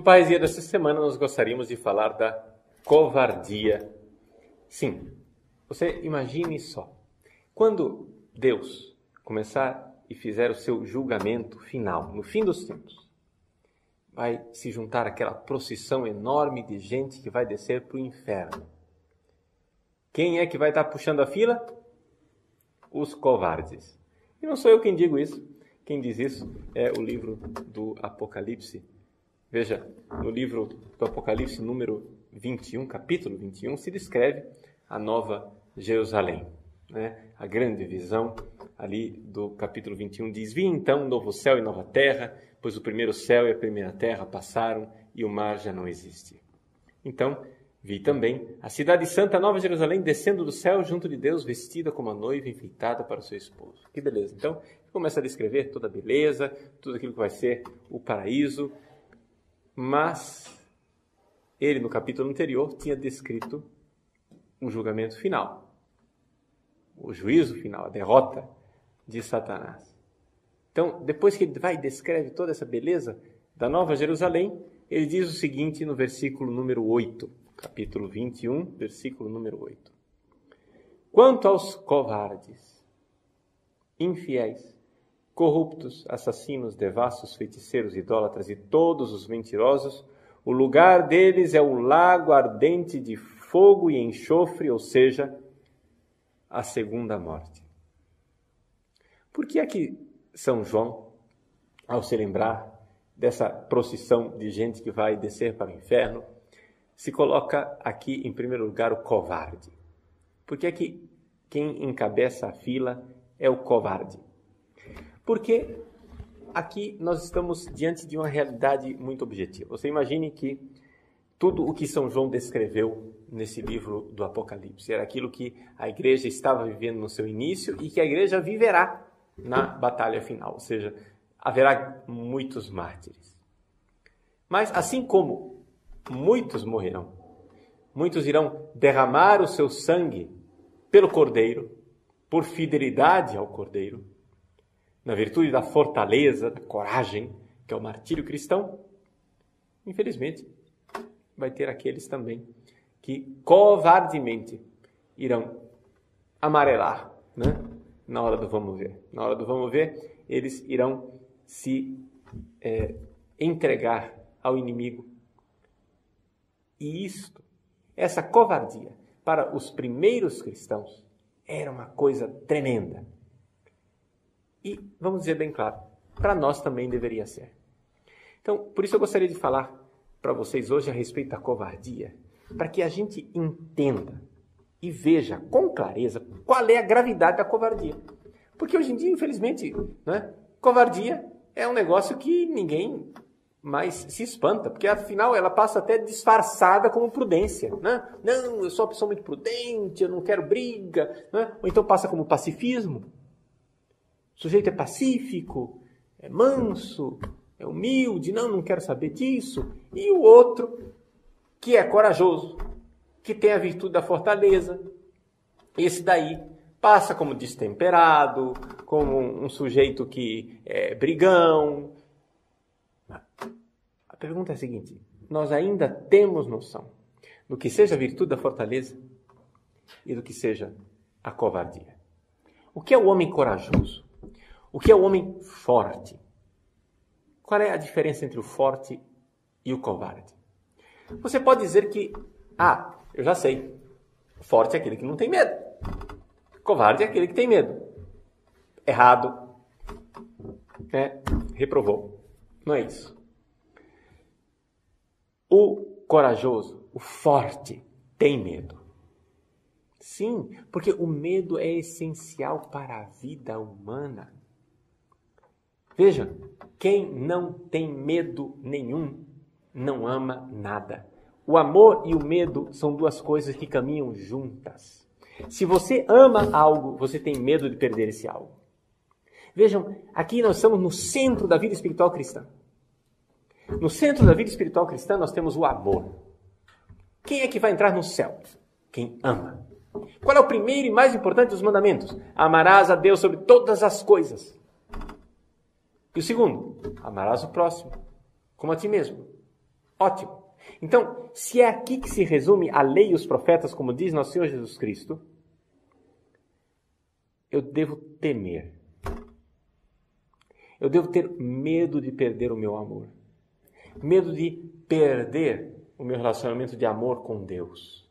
No Paresia desta semana, nós gostaríamos de falar da covardia. Sim, você imagine só. Quando Deus começar e fizer o seu julgamento final, no fim dos tempos, vai se juntar aquela procissão enorme de gente que vai descer para o inferno. Quem é que vai estar puxando a fila? Os covardes. E não sou eu quem digo isso. Quem diz isso é o livro do Apocalipse, Veja, no livro do Apocalipse, número 21, capítulo 21, se descreve a nova Jerusalém. Né? A grande visão ali do capítulo 21 diz: Vi então um novo céu e nova terra, pois o primeiro céu e a primeira terra passaram e o mar já não existe. Então, vi também a cidade santa, Nova Jerusalém, descendo do céu junto de Deus, vestida como a noiva enfeitada para o seu esposo. Que beleza! Então, começa a descrever toda a beleza, tudo aquilo que vai ser o paraíso, mas ele, no capítulo anterior, tinha descrito um julgamento final, o juízo final, a derrota de Satanás. Então, depois que ele vai e descreve toda essa beleza da Nova Jerusalém, ele diz o seguinte no versículo número 8, capítulo 21, versículo número 8. Quanto aos covardes, infiéis, corruptos, assassinos, devassos, feiticeiros, idólatras e todos os mentirosos, o lugar deles é o lago ardente de fogo e enxofre, ou seja, a segunda morte. Por que é que São João, ao se lembrar dessa procissão de gente que vai descer para o inferno, se coloca aqui em primeiro lugar o covarde? Por que é que quem encabeça a fila é o covarde? Porque aqui nós estamos diante de uma realidade muito objetiva. Você imagine que tudo o que São João descreveu nesse livro do Apocalipse era aquilo que a igreja estava vivendo no seu início e que a igreja viverá na batalha final, ou seja, haverá muitos mártires. Mas assim como muitos morrerão, muitos irão derramar o seu sangue pelo Cordeiro, por fidelidade ao Cordeiro, na virtude da fortaleza, da coragem, que é o martírio cristão, infelizmente, vai ter aqueles também que covardemente irão amarelar, né? Na hora do vamos ver. Na hora do vamos ver, eles irão se é, entregar ao inimigo. E isto, essa covardia, para os primeiros cristãos, era uma coisa tremenda. E, vamos dizer bem claro, para nós também deveria ser. Então, por isso eu gostaria de falar para vocês hoje a respeito da covardia, para que a gente entenda e veja com clareza qual é a gravidade da covardia. Porque hoje em dia, infelizmente, né, covardia é um negócio que ninguém mais se espanta, porque afinal ela passa até disfarçada como prudência. Né? Não, eu sou uma pessoa muito prudente, eu não quero briga. Né? Ou então passa como pacifismo. O sujeito é pacífico, é manso, é humilde, não, não quero saber disso. E o outro, que é corajoso, que tem a virtude da fortaleza, esse daí passa como destemperado, como um, sujeito que é brigão. A pergunta é a seguinte: nós ainda temos noção do que seja a virtude da fortaleza e do que seja a covardia? O que é o homem corajoso? O que é o homem forte? Qual é a diferença entre o forte e o covarde? Você pode dizer que, ah, eu já sei. Forte é aquele que não tem medo. Covarde é aquele que tem medo. Errado. É, reprovou. Não é isso. O corajoso, o forte, tem medo. Sim, porque o medo é essencial para a vida humana. Veja, quem não tem medo nenhum não ama nada. O amor e o medo são duas coisas que caminham juntas. Se você ama algo, você tem medo de perder esse algo. Vejam, aqui nós estamos no centro da vida espiritual cristã. No centro da vida espiritual cristã nós temos o amor. Quem é que vai entrar no céu? Quem ama. Qual é o primeiro e mais importante dos mandamentos? Amarás a Deus sobre todas as coisas. E o segundo, amarás o próximo, como a ti mesmo. Ótimo. Então, se é aqui que se resume a lei e os profetas, como diz nosso Senhor Jesus Cristo, eu devo temer. Eu devo ter medo de perder o meu amor. Medo de perder o meu relacionamento de amor com Deus.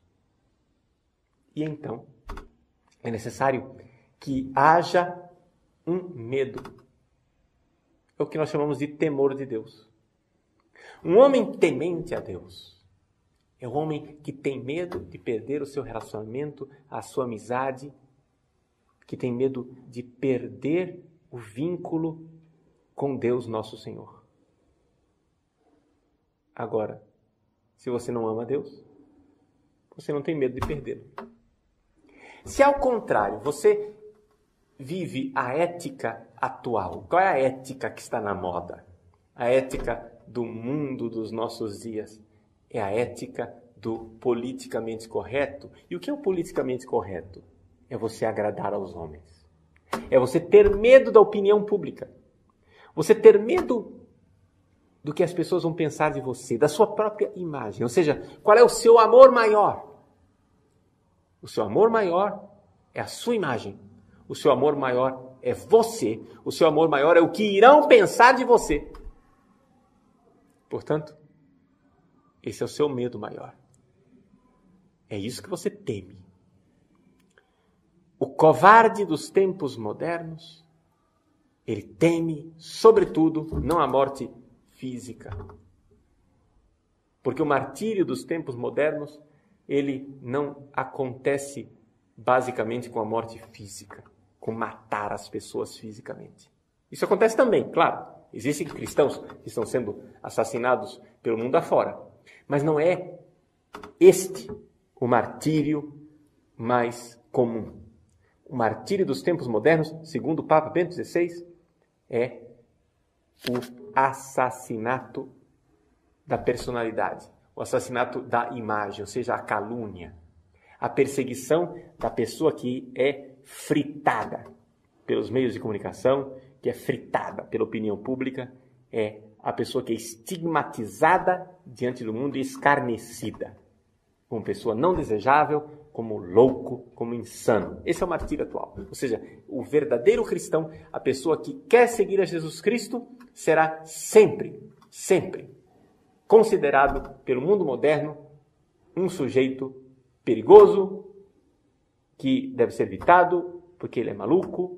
E então, é necessário que haja um medo. É o que nós chamamos de temor de Deus. Um homem temente a Deus é um homem que tem medo de perder o seu relacionamento, a sua amizade, que tem medo de perder o vínculo com Deus nosso Senhor. Agora, se você não ama Deus, você não tem medo de perdê-lo. Se ao contrário, você vive a ética atual, qual é a ética que está na moda? A ética do mundo dos nossos dias é a ética do politicamente correto. E o que é o politicamente correto? É você agradar aos homens. É você ter medo da opinião pública. Você ter medo do que as pessoas vão pensar de você, da sua própria imagem. Ou seja, qual é o seu amor maior? O seu amor maior é a sua imagem. O seu amor maior é você. O seu amor maior é o que irão pensar de você. Portanto, esse é o seu medo maior. É isso que você teme. O covarde dos tempos modernos, ele teme, sobretudo, não a morte física. Porque o martírio dos tempos modernos, ele não acontece basicamente com a morte física, com matar as pessoas fisicamente. Isso acontece também, claro. Existem cristãos que estão sendo assassinados pelo mundo afora. Mas não é este o martírio mais comum. O martírio dos tempos modernos, segundo o Papa Bento XVI, é o assassinato da personalidade, o assassinato da imagem, ou seja, a calúnia, a perseguição da pessoa que é fritada pelos meios de comunicação, que é fritada pela opinião pública, é a pessoa que é estigmatizada diante do mundo e escarnecida como pessoa não desejável, como louco, como insano. Esse é o martírio atual. Ou seja, o verdadeiro cristão, a pessoa que quer seguir a Jesus Cristo, será sempre, sempre considerado pelo mundo moderno um sujeito perigoso, que deve ser evitado porque ele é maluco,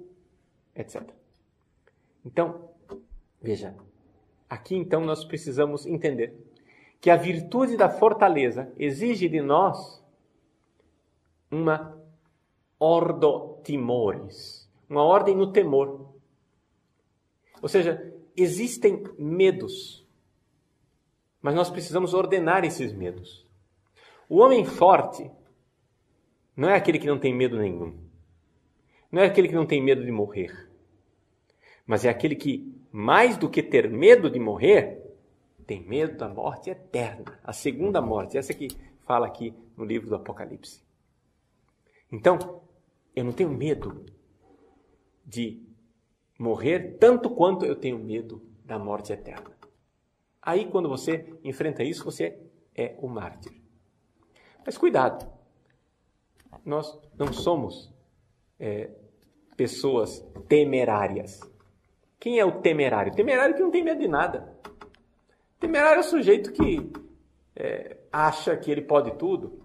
etc. Então, veja, aqui então nós precisamos entender que a virtude da fortaleza exige de nós uma ordo timores, uma ordem no temor. Ou seja, existem medos, mas nós precisamos ordenar esses medos. O homem forte não é aquele que não tem medo nenhum. Não é aquele que não tem medo de morrer. Mas é aquele que, mais do que ter medo de morrer, tem medo da morte eterna, a segunda morte, essa que fala aqui no livro do Apocalipse. Então, eu não tenho medo de morrer tanto quanto eu tenho medo da morte eterna. Aí, quando você enfrenta isso, você é o mártir. Mas cuidado, nós não somos é, pessoas temerárias. Quem é o temerário? Temerário que não tem medo de nada. Temerário é o sujeito que é, acha que ele pode tudo.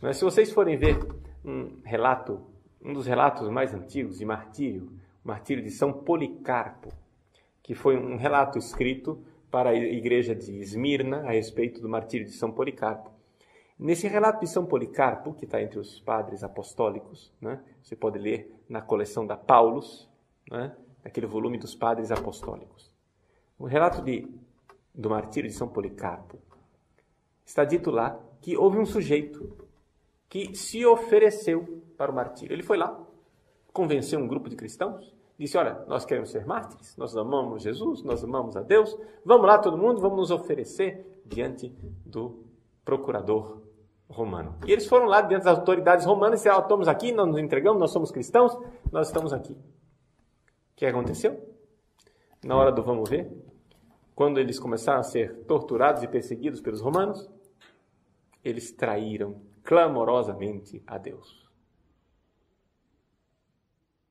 Mas se vocês forem ver um relato, um dos relatos mais antigos de martírio, o martírio de São Policarpo, que foi um relato escrito para a igreja de Esmirna a respeito do martírio de São Policarpo. Nesse relato de São Policarpo, que está entre os padres apostólicos, né? você pode ler na coleção da Paulus, né? naquele volume dos padres apostólicos. O relato de do martírio de São Policarpo, está dito lá que houve um sujeito que se ofereceu para o martírio. Ele foi lá, convenceu um grupo de cristãos, disse: Olha, nós queremos ser mártires, nós amamos Jesus, nós amamos a Deus, vamos lá todo mundo, vamos nos oferecer diante do procurador romano. E eles foram lá diante das autoridades romanas e disseram: oh, Estamos aqui, nós nos entregamos, nós somos cristãos, nós estamos aqui. O que aconteceu? Na hora do vamos ver, quando eles começaram a ser torturados e perseguidos pelos romanos, eles traíram clamorosamente a Deus.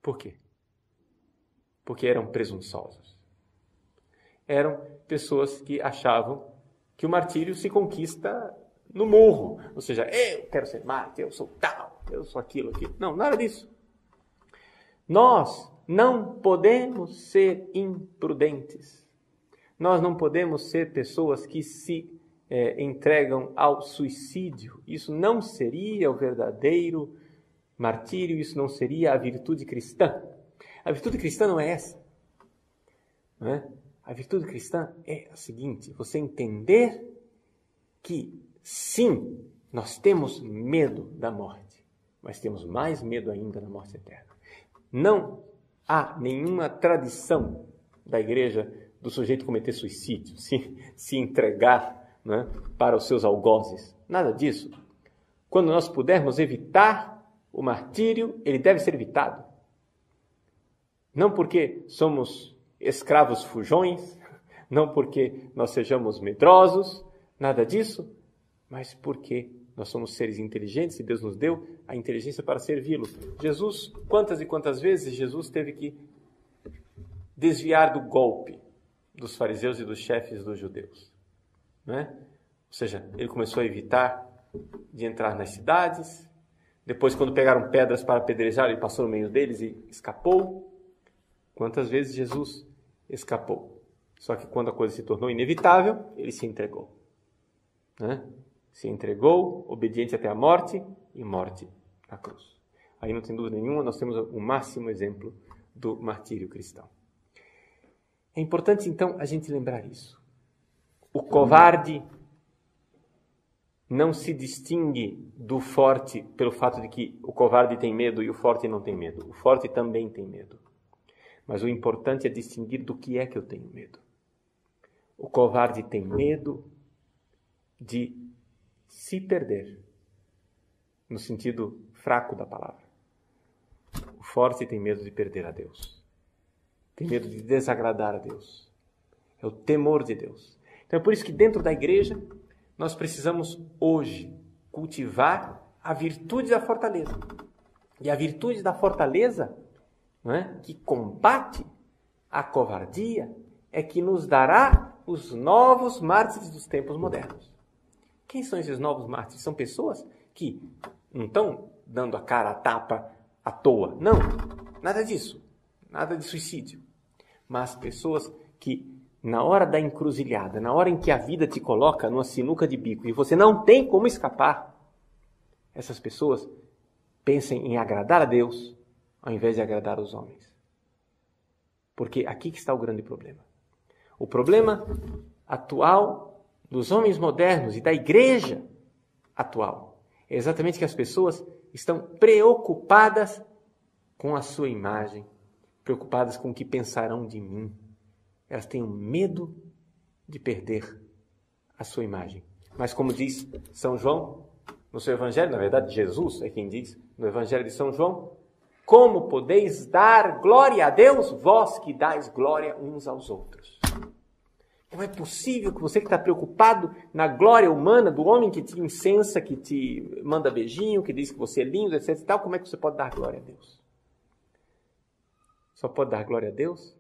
Por quê? Porque eram presunçosos. Eram pessoas que achavam que o martírio se conquista no morro. Ou seja, eu quero ser mártir, eu sou tal, eu sou aquilo, aquilo. Não, nada disso. Nós não podemos ser imprudentes. Nós não podemos ser pessoas que se é, entregam ao suicídio. Isso não seria o verdadeiro martírio, isso não seria a virtude cristã. A virtude cristã não é essa. Não é? A virtude cristã é a seguinte: você entender que sim, nós temos medo da morte, mas temos mais medo ainda da morte eterna. Não há nenhuma tradição da igreja do sujeito cometer suicídio, se, se entregar né, para os seus algozes. Nada disso. Quando nós pudermos evitar o martírio, ele deve ser evitado. Não porque somos escravos fujões, não porque nós sejamos medrosos, nada disso, mas porque nós somos seres inteligentes e Deus nos deu a inteligência para servi-lo. Jesus, quantas e quantas vezes Jesus teve que desviar do golpe dos fariseus e dos chefes dos judeus? Né? Ou seja, ele começou a evitar de entrar nas cidades. Depois, quando pegaram pedras para apedrejar, ele passou no meio deles e escapou. Quantas vezes Jesus escapou? Só que quando a coisa se tornou inevitável, ele se entregou. Né? Se entregou, obediente até a morte e morte na cruz. Aí não tem dúvida nenhuma, nós temos o máximo exemplo do martírio cristão. É importante então a gente lembrar isso. O covarde não se distingue do forte pelo fato de que o covarde tem medo e o forte não tem medo. O forte também tem medo. Mas o importante é distinguir do que é que eu tenho medo. O covarde tem medo de se perder, no sentido fraco da palavra. O forte tem medo de perder a Deus. Tem medo de desagradar a Deus. É o temor de Deus. Então é por isso que dentro da igreja nós precisamos hoje cultivar a virtude da fortaleza. E a virtude da fortaleza, não é? que combate a covardia, é que nos dará os novos mártires dos tempos modernos. Quem são esses novos mártires? São pessoas que não estão dando a cara a tapa à toa. Não, nada disso. Nada de suicídio. Mas pessoas que na hora da encruzilhada, na hora em que a vida te coloca numa sinuca de bico e você não tem como escapar, essas pessoas pensem em agradar a Deus ao invés de agradar os homens. Porque aqui que está o grande problema. O problema atual dos homens modernos e da igreja atual é exatamente que as pessoas estão preocupadas com a sua imagem, preocupadas com o que pensarão de mim elas têm medo de perder a sua imagem. Mas como diz São João no seu evangelho, na verdade Jesus é quem diz no evangelho de São João, como podeis dar glória a Deus, vós que dais glória uns aos outros? Não é possível que você que está preocupado na glória humana do homem que te incensa, que te manda beijinho, que diz que você é lindo, etc. E tal, como é que você pode dar glória a Deus? Só pode dar glória a Deus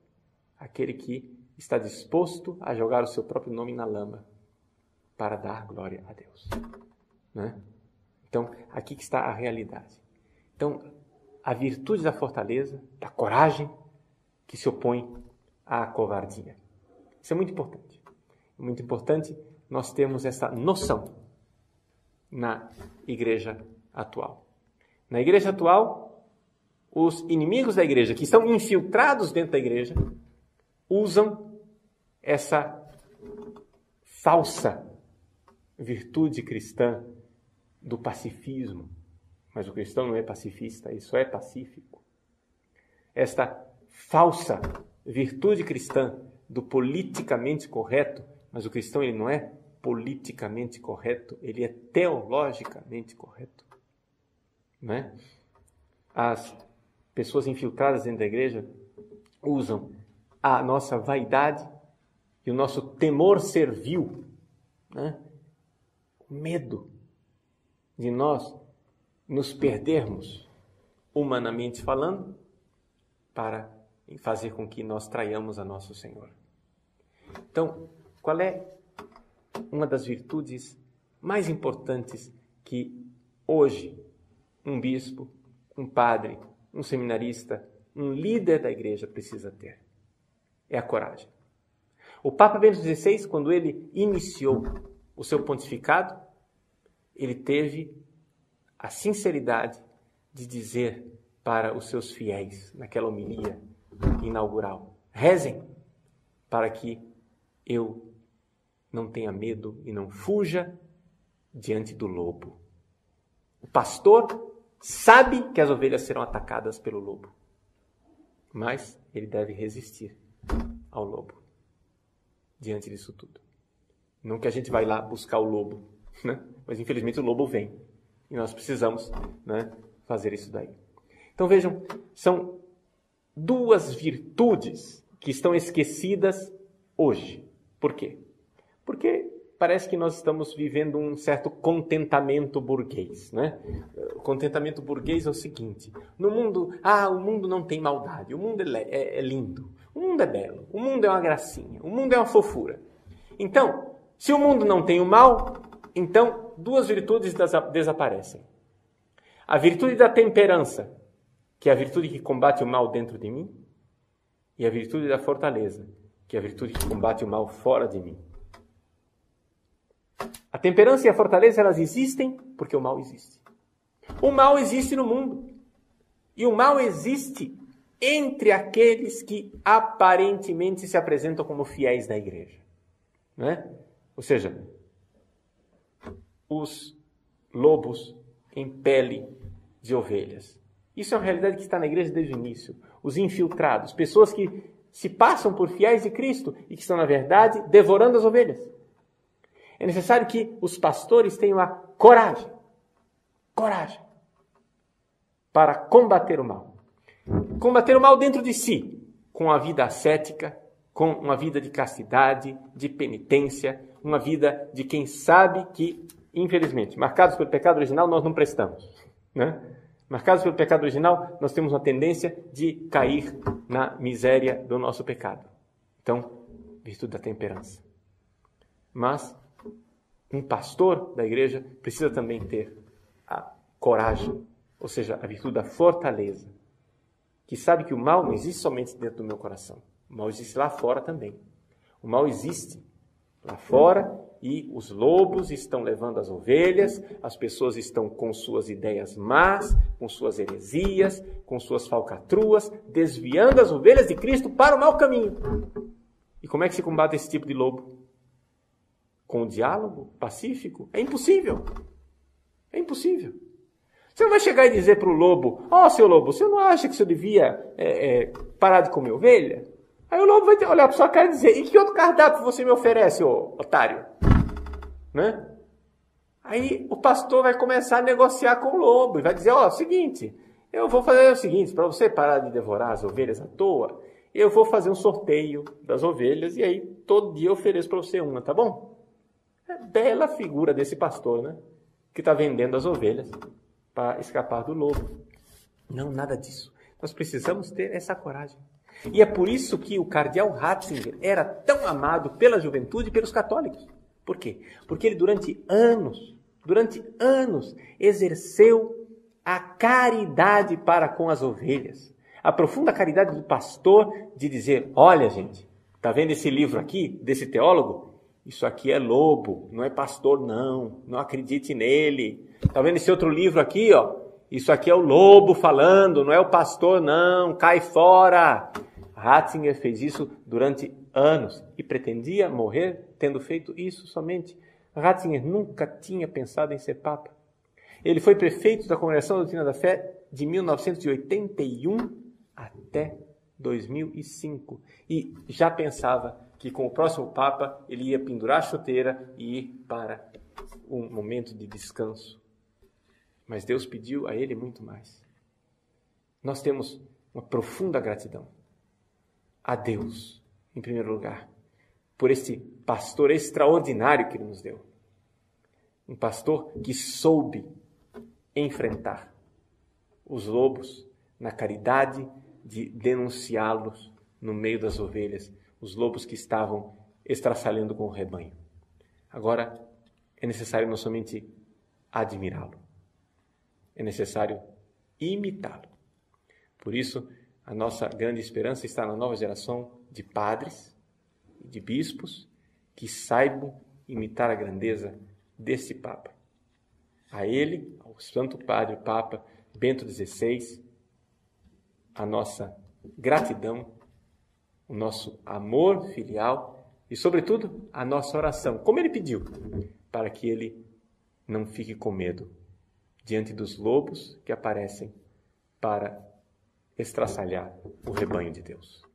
aquele que está disposto a jogar o seu próprio nome na lama para dar glória a Deus. Né? Então, aqui que está a realidade. Então, a virtude da fortaleza, da coragem que se opõe à covardia. Isso é muito importante. É muito importante nós termos essa noção na igreja atual. Na igreja atual, os inimigos da igreja, que estão infiltrados dentro da igreja, usam essa falsa virtude cristã do pacifismo. Mas o cristão não é pacifista, só é pacífico. Esta falsa virtude cristã do politicamente correto, mas o cristão ele não é politicamente correto, ele é teologicamente correto. Não é? As pessoas infiltradas dentro da igreja usam a nossa vaidade e o nosso temor servil, né? o medo de nós nos perdermos, humanamente falando, para fazer com que nós traiamos a nosso Senhor. Então, qual é uma das virtudes mais importantes que hoje um bispo, um padre, um seminarista, um líder da igreja precisa ter? É a coragem. O Papa Bento XVI, quando ele iniciou o seu pontificado, ele teve a sinceridade de dizer para os seus fiéis naquela homilia inaugural: rezem para que eu não tenha medo e não fuja diante do lobo. O pastor sabe que as ovelhas serão atacadas pelo lobo, mas ele deve resistir ao lobo diante disso tudo. Não que a gente vai lá buscar o lobo, né? mas infelizmente o lobo vem e nós precisamos né, fazer isso daí. Então vejam, são duas virtudes que estão esquecidas hoje. Por quê? Porque parece que nós estamos vivendo um certo contentamento burguês, né? Contentamento burguês é o seguinte: no mundo, ah, o mundo não tem maldade, o mundo é, é, é lindo, o mundo é belo, o mundo é uma gracinha, o mundo é uma fofura. Então, se o mundo não tem o mal, então duas virtudes desaparecem: a virtude da temperança, que é a virtude que combate o mal dentro de mim, e a virtude da fortaleza, que é a virtude que combate o mal fora de mim. A temperança e a fortaleza elas existem porque o mal existe. O mal existe no mundo. E o mal existe entre aqueles que aparentemente se apresentam como fiéis da igreja. Né? Ou seja, os lobos em pele de ovelhas. Isso é uma realidade que está na igreja desde o início. Os infiltrados, pessoas que se passam por fiéis de Cristo e que estão, na verdade, devorando as ovelhas. É necessário que os pastores tenham a coragem, coragem, para combater o mal. Combater o mal dentro de si, com a vida ascética, com uma vida de castidade, de penitência, uma vida de quem sabe que, infelizmente, marcados pelo pecado original, nós não prestamos. Né? Marcados pelo pecado original, nós temos uma tendência de cair na miséria do nosso pecado. Então, virtude da temperança. Mas um pastor da igreja precisa também ter a coragem, ou seja, a virtude da fortaleza, que sabe que o mal não existe somente dentro do meu coração. O mal existe lá fora também. O mal existe lá fora e os lobos estão levando as ovelhas, as pessoas estão com suas ideias más, com suas heresias, com suas falcatruas, desviando as ovelhas de Cristo para o mau caminho. E como é que se combate esse tipo de lobo? Com o diálogo pacífico? É impossível. É impossível. Você não vai chegar e dizer para o lobo: Ó, oh, seu lobo, você não acha que você devia é, é, parar de comer ovelha? Aí o lobo vai olhar para sua cara e dizer: E que outro cardápio você me oferece, ô otário? Né? Aí o pastor vai começar a negociar com o lobo e vai dizer: Ó, seguinte, eu vou fazer o seguinte, para você parar de devorar as ovelhas à toa, eu vou fazer um sorteio das ovelhas e aí todo dia eu ofereço para você uma, tá bom? É bela figura desse pastor, né? Que está vendendo as ovelhas para escapar do lobo. Não, nada disso. Nós precisamos ter essa coragem. E é por isso que o cardeal Ratzinger era tão amado pela juventude e pelos católicos. Por quê? Porque ele durante anos, durante anos, exerceu a caridade para com as ovelhas. A profunda caridade do pastor de dizer: olha, gente, tá vendo esse livro aqui, desse teólogo? Isso aqui é lobo, não é pastor, não. Não acredite nele. Tá vendo esse outro livro aqui, ó? Isso aqui é o lobo falando, não é o pastor, não. Cai fora. Ratzinger fez isso durante anos e pretendia morrer tendo feito isso somente. Ratzinger nunca tinha pensado em ser papa. Ele foi prefeito da Congregação da Doutrina da Fé de 1981 até 2005 e já pensava que com o próximo papa ele ia pendurar a chuteira e ir para um momento de descanso. Mas Deus pediu a ele muito mais. Nós temos uma profunda gratidão a Deus, em primeiro lugar, por esse pastor extraordinário que ele nos deu. Um pastor que soube enfrentar os lobos na caridade de denunciá-los no meio das ovelhas, os lobos que estavam estraçalhando com o rebanho. Agora, é necessário não somente admirá-lo, é necessário imitá-lo. Por isso, a nossa grande esperança está na nova geração de padres e de bispos que saibam imitar a grandeza desse Papa. A ele, ao Santo Padre Papa Bento XVI, a nossa gratidão, o nosso amor filial e, sobretudo, a nossa oração, como ele pediu, para que ele não fique com medo diante dos lobos que aparecem para estraçalhar o rebanho de Deus.